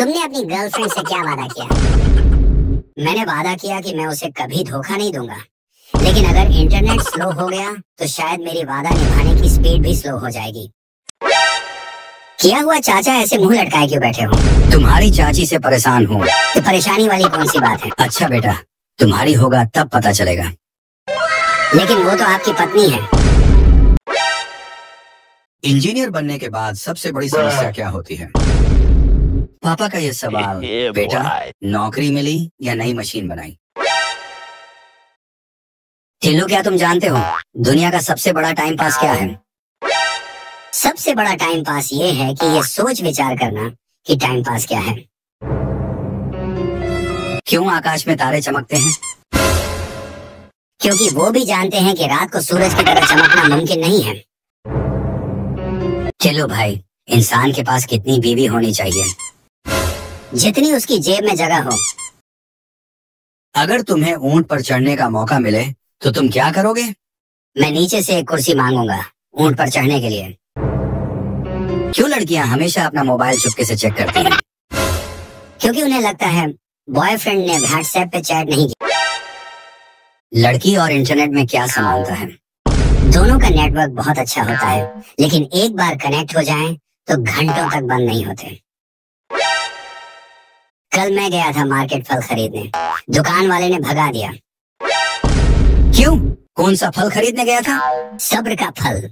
तुमने अपनी गर्लफ्रेंड से क्या वादा किया? मैंने वादा किया कि मैं उसे कभी धोखा नहीं दूँगा। लेकिन अगर इंटरनेट स्लो हो गया तो शायद मेरी वादा निभाने की स्पीड भी स्लो हो जाएगी। किया हुआ चाचा ऐसे मुँह लटकाए क्यों बैठे हो? तुम्हारी चाची से परेशान हूँ। तो परेशानी वाली कौन सी बात है? अच्छा बेटा तुम्हारी होगा तब पता चलेगा। लेकिन वो तो आपकी पत्नी है। इंजीनियर बनने के बाद सबसे बड़ी समस्या क्या होती है? पापा का ये सवाल बेटा नौकरी मिली या नई मशीन बनाई? टिल्लू क्या तुम जानते हो दुनिया का सबसे बड़ा टाइम पास क्या है? सबसे बड़ा टाइम पास ये है कि ये सोच विचार करना कि टाइम पास क्या है। क्यों आकाश में तारे चमकते हैं? क्योंकि वो भी जानते हैं कि रात को सूरज की तरह चमकना मुमकिन नहीं है। चलो भाई इंसान के पास कितनी बीवी होनी चाहिए? जितनी उसकी जेब में जगह हो। अगर तुम्हें ऊँट पर चढ़ने का मौका मिले तो तुम क्या करोगे? मैं नीचे से एक कुर्सी मांगूँगा ऊँट पर चढ़ने के लिए। क्यों लड़कियाँ हमेशा अपना मोबाइल चुपके से चेक करती हैं? क्योंकि उन्हें लगता है बॉयफ्रेंड ने व्हाट्सएप पे चैट नहीं किया लड़की और इंटरनेट में क्या समानता है दोनों का नेटवर्क बहुत अच्छा होता है लेकिन एक बार कनेक्ट हो जाए तो घंटों तक बंद नहीं होते। कल मैं गया था मार्केट फल खरीदने। दुकान वाले ने भगा दिया। क्यों? कौन सा फल खरीदने गया था? सब्र का फल।